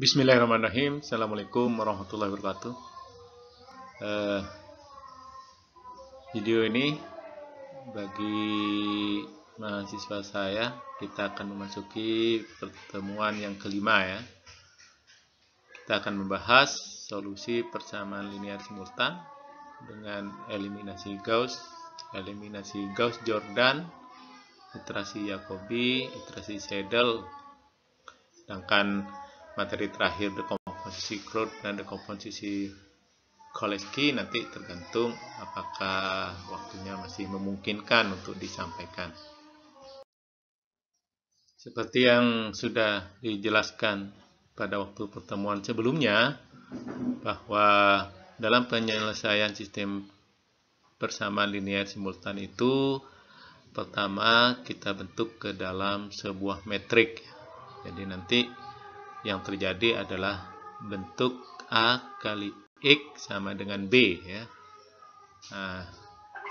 Bismillahirrahmanirrahim. Assalamualaikum warahmatullahi wabarakatuh. Uh, video ini bagi mahasiswa saya kita akan memasuki pertemuan yang kelima ya. Kita akan membahas solusi persamaan linear simultan dengan eliminasi Gauss, eliminasi Gauss-Jordan, iterasi Jacobi, iterasi Seidel, sedangkan materi terakhir dekomposisi Crude dan dekomposisi Koleski nanti tergantung apakah waktunya masih memungkinkan untuk disampaikan. Seperti yang sudah dijelaskan pada waktu pertemuan sebelumnya, bahwa dalam penyelesaian sistem persamaan linear simultan itu, pertama kita bentuk ke dalam sebuah metrik. Jadi nanti yang terjadi adalah bentuk A kali X sama dengan B ya. Nah,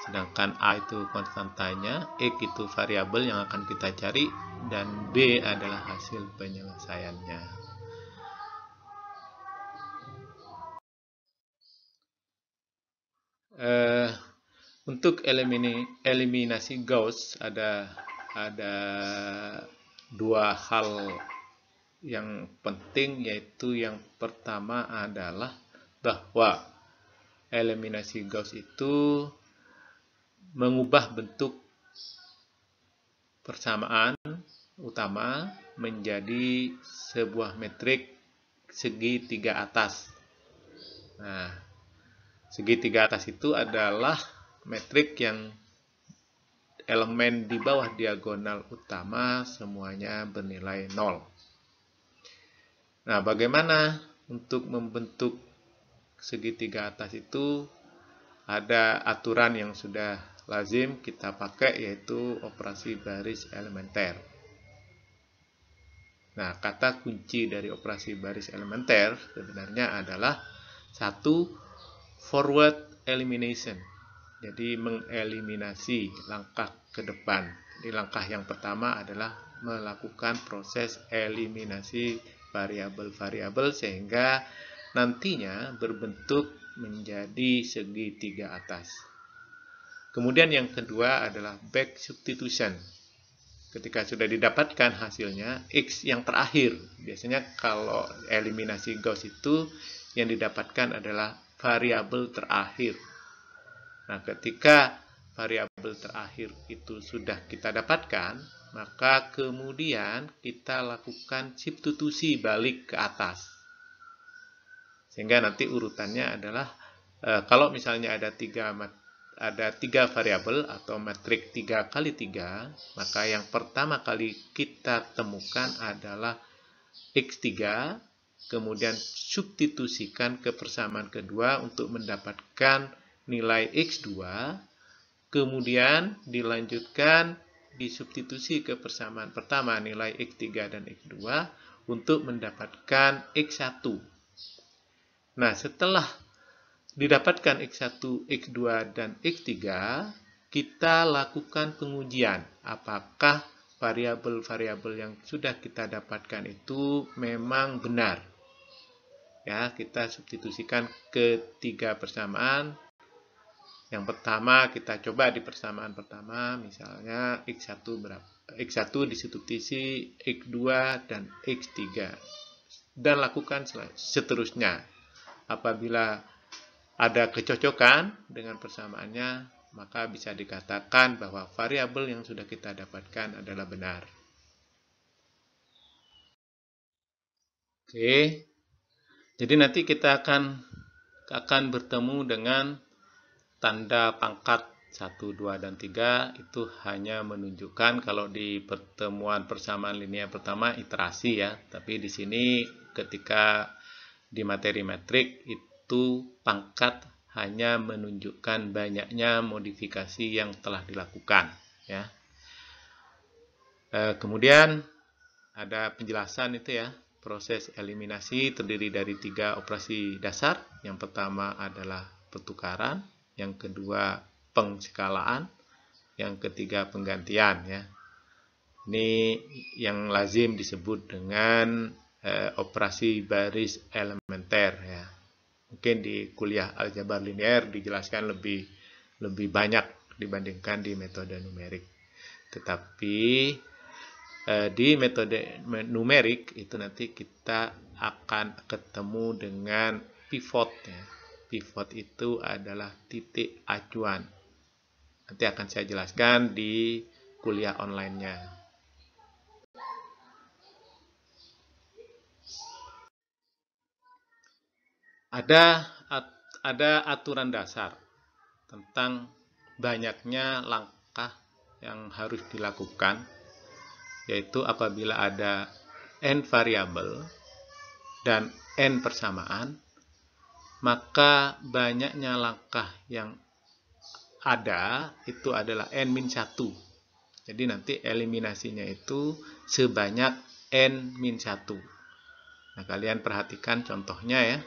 sedangkan A itu konstantanya, X itu variabel yang akan kita cari dan B adalah hasil penyelesaiannya. Uh, untuk elimini, eliminasi Gauss ada ada dua hal yang penting yaitu yang pertama adalah bahwa eliminasi Gauss itu mengubah bentuk persamaan utama menjadi sebuah metrik segi tiga atas. Nah, segi tiga atas itu adalah metrik yang elemen di bawah diagonal utama semuanya bernilai nol. Nah, bagaimana untuk membentuk segitiga atas itu ada aturan yang sudah lazim kita pakai yaitu operasi baris elementer. Nah, kata kunci dari operasi baris elementer sebenarnya adalah satu forward elimination. Jadi mengeliminasi langkah ke depan. Jadi langkah yang pertama adalah melakukan proses eliminasi variabel-variabel sehingga nantinya berbentuk menjadi segitiga atas. Kemudian yang kedua adalah back substitution. Ketika sudah didapatkan hasilnya, X yang terakhir. Biasanya kalau eliminasi Gauss itu yang didapatkan adalah variabel terakhir. Nah, ketika variabel terakhir itu sudah kita dapatkan, maka kemudian kita lakukan substitusi balik ke atas. Sehingga nanti urutannya adalah e, kalau misalnya ada tiga ada tiga variabel atau metrik tiga kali tiga, maka yang pertama kali kita temukan adalah x3, kemudian substitusikan ke persamaan kedua untuk mendapatkan nilai x2, kemudian dilanjutkan disubstitusi ke persamaan pertama nilai X3 dan X2 untuk mendapatkan X1. Nah, setelah didapatkan X1, X2, dan X3, kita lakukan pengujian apakah variabel-variabel yang sudah kita dapatkan itu memang benar. Ya, kita substitusikan ke tiga persamaan yang pertama kita coba di persamaan pertama misalnya X1 berapa? X1 disubstitusi X2 dan X3 dan lakukan seterusnya. Apabila ada kecocokan dengan persamaannya, maka bisa dikatakan bahwa variabel yang sudah kita dapatkan adalah benar. Oke. Jadi nanti kita akan akan bertemu dengan tanda pangkat 1, 2, dan 3 itu hanya menunjukkan kalau di pertemuan persamaan linear pertama iterasi ya. Tapi di sini ketika di materi metrik itu pangkat hanya menunjukkan banyaknya modifikasi yang telah dilakukan ya. E, kemudian ada penjelasan itu ya. Proses eliminasi terdiri dari tiga operasi dasar. Yang pertama adalah pertukaran, yang kedua pengskalaan, yang ketiga penggantian ya. Ini yang lazim disebut dengan eh, operasi baris elementer ya. Mungkin di kuliah aljabar linear dijelaskan lebih lebih banyak dibandingkan di metode numerik. Tetapi eh, di metode numerik itu nanti kita akan ketemu dengan pivot ya. Pivot itu adalah titik acuan. Nanti akan saya jelaskan di kuliah online-nya. ada ada aturan dasar tentang banyaknya langkah yang harus dilakukan yaitu apabila ada n variabel dan n persamaan maka banyaknya langkah yang ada itu adalah n min 1 jadi nanti eliminasinya itu sebanyak n min 1 nah kalian perhatikan contohnya ya.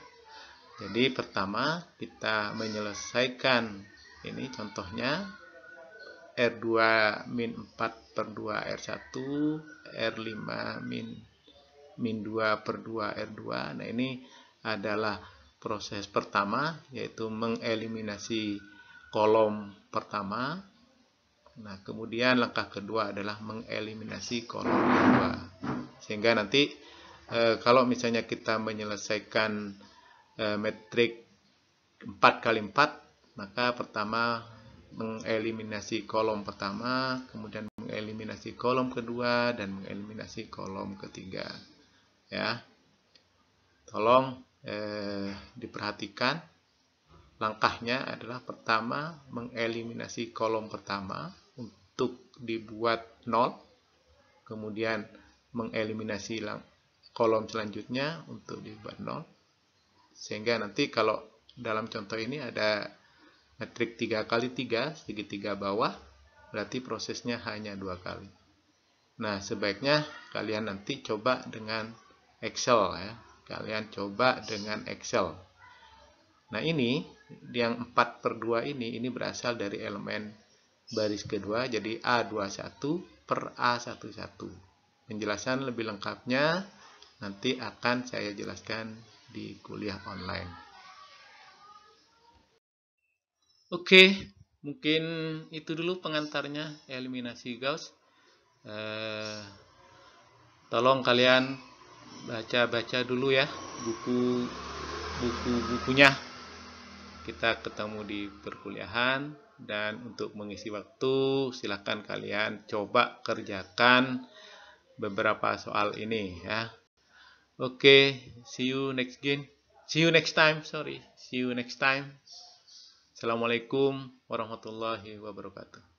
Jadi pertama kita menyelesaikan ini contohnya. R2 min 4 per 2 R1, R5 min, min 2 per 2 R2. Nah ini adalah proses pertama yaitu mengeliminasi kolom pertama. Nah kemudian langkah kedua adalah mengeliminasi kolom kedua. Sehingga nanti e, kalau misalnya kita menyelesaikan e, metrik 4 kali 4 maka pertama mengeliminasi kolom pertama kemudian mengeliminasi kolom kedua dan mengeliminasi kolom ketiga ya tolong eh, diperhatikan langkahnya adalah pertama mengeliminasi kolom pertama untuk dibuat nol kemudian mengeliminasi kolom selanjutnya untuk dibuat nol sehingga nanti kalau dalam contoh ini ada metrik 3 kali 3 segitiga bawah, berarti prosesnya hanya dua kali. Nah, sebaiknya kalian nanti coba dengan Excel ya. Kalian coba dengan Excel. Nah, ini yang 4 per 2 ini, ini berasal dari elemen baris kedua, jadi A21 per A11. Penjelasan lebih lengkapnya nanti akan saya jelaskan di kuliah online. Oke, mungkin itu dulu pengantarnya eliminasi Gauss. Eh, tolong kalian baca-baca dulu ya buku buku-bukunya. Kita ketemu di perkuliahan dan untuk mengisi waktu silahkan kalian coba kerjakan beberapa soal ini ya. Okay, see you next again. See you next time, sorry. See you next time. Assalamualaikum warahmatullahi wabarakatuh.